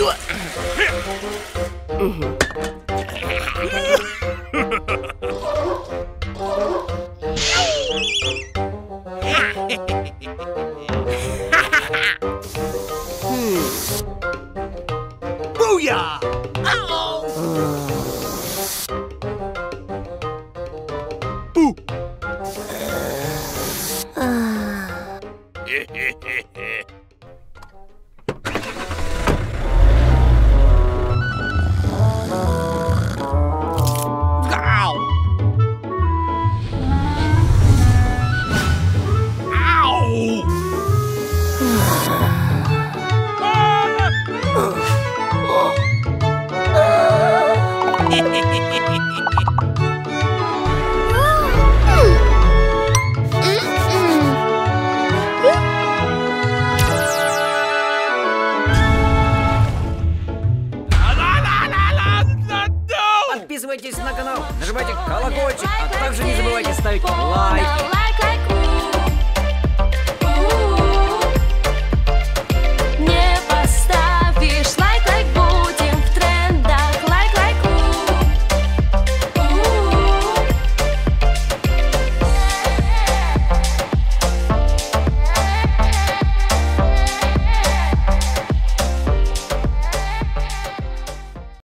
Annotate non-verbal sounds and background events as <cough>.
do it. Mm <laughs> подписывайтесь на канал, нажимайте колокольчик, а также не забывайте ставить лайки.